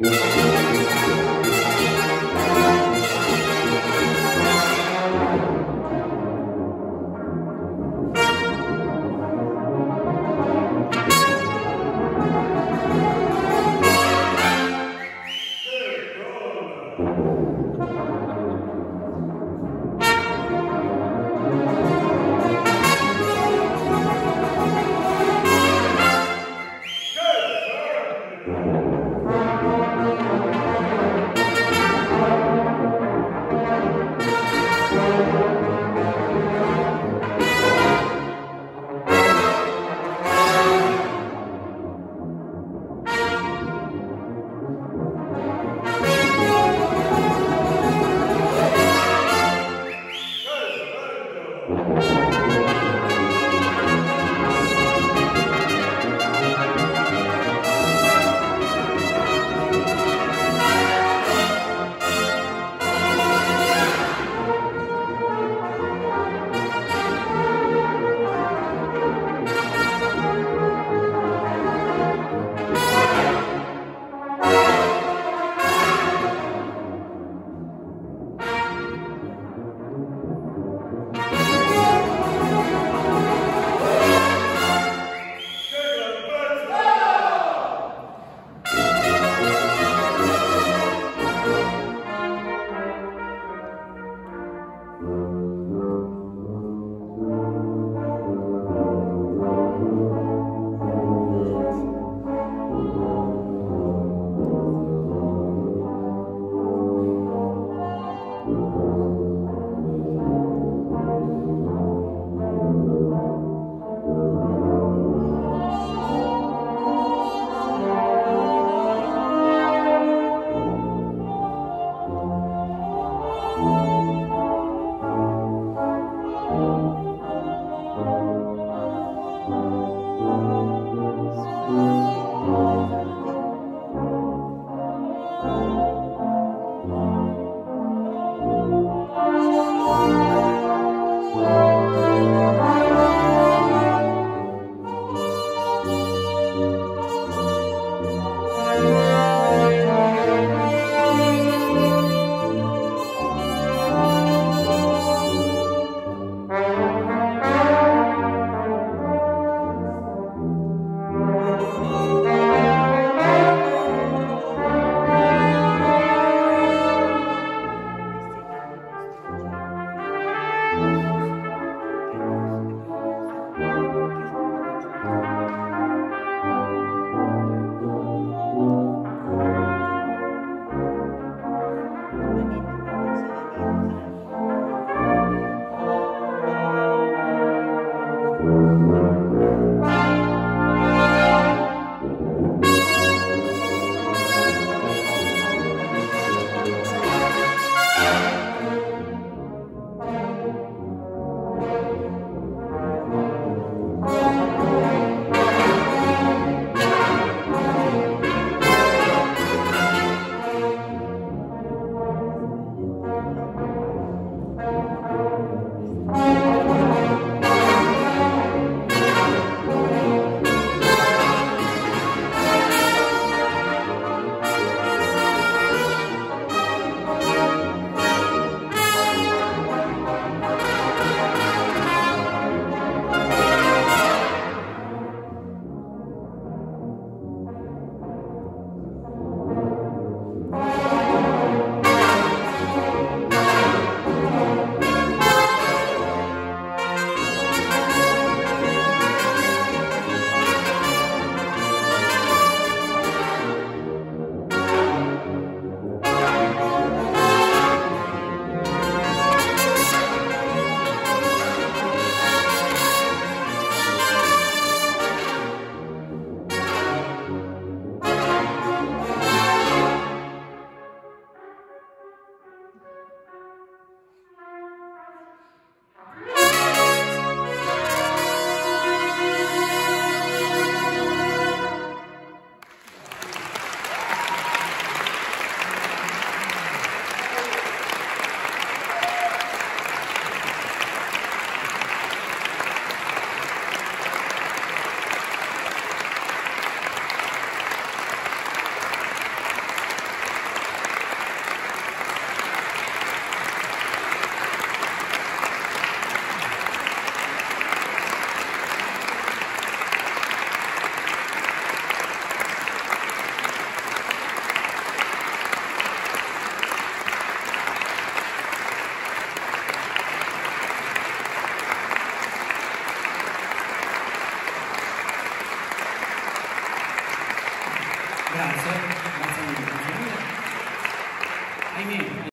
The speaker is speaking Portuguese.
Música